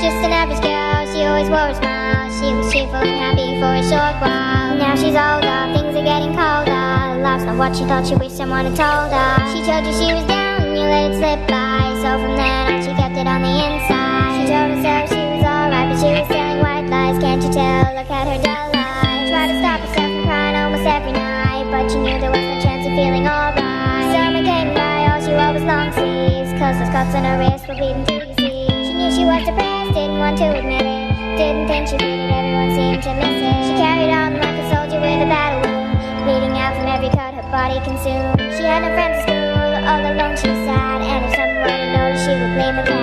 Just an average girl, she always wore a smile. She was cheerful and happy for a short while. Now she's older, things are getting colder. What she thought, she wished someone had told her. She told you she was down, and you let it slip by. So from then on, she kept it on the inside. She told herself she was alright, but she was telling white lies. Can't you tell? Look at her dull eyes. Tried to stop herself from crying almost every night, but she knew there was no chance of feeling alright. Summer came by, all she wore was long sleeves. Cause those cuts on her wrist were bleeding through the. She knew she was depressed, didn't want to admit it. Didn't think she did it, everyone seemed to miss body consumed. She had no friends at school, all alone she was sad. and if someone noticed, she would blame the